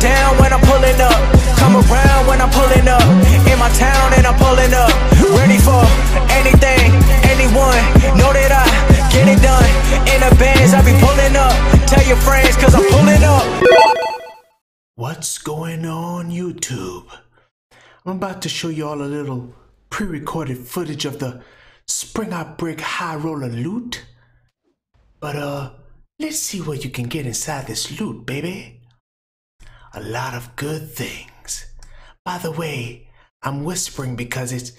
down when I'm pulling up. Come around when I'm pulling up. In my town and I'm pulling up. Ready for anything, anyone. Know that I get it done. In the bands, I be pulling up. Tell your friends, cause I'm pulling up. What's going on, YouTube? I'm about to show y'all a little pre-recorded footage of the Spring Outbreak High Roller loot. But uh, let's see what you can get inside this loot, baby. A lot of good things. By the way, I'm whispering because it's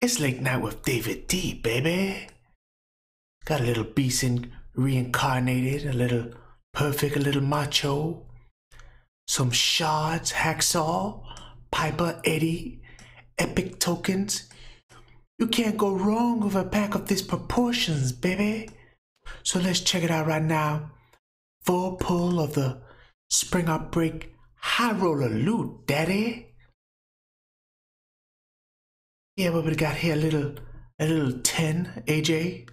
it's late night with Davey D, baby. Got a little beast in reincarnated, a little perfect, a little macho. Some shards, hacksaw, Piper, Eddie, epic tokens. You can't go wrong with a pack of these proportions, baby. So let's check it out right now. Full pull of the Spring up Outbreak High Roller Loot, daddy. Yeah, what we got here? A little, a little 10, AJ.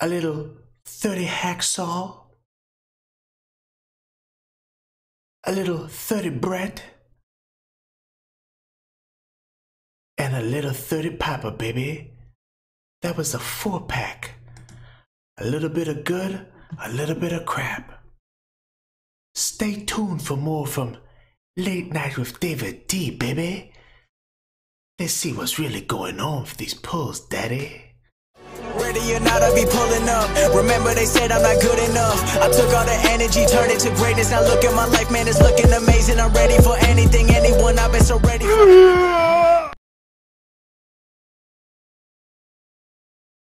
A little 30 hacksaw. A little 30 bread. And a little 30 Piper, baby. That was a four pack. A little bit of good, a little bit of crap. Stay tuned for more from Late Night with Davey D, baby. Let's see what's really going on with these pulls, daddy. Ready or not, I be pulling up. Remember, they said I'm not good enough. I took all the energy, turned it to greatness. Now look at my life, man, it's looking amazing. I'm ready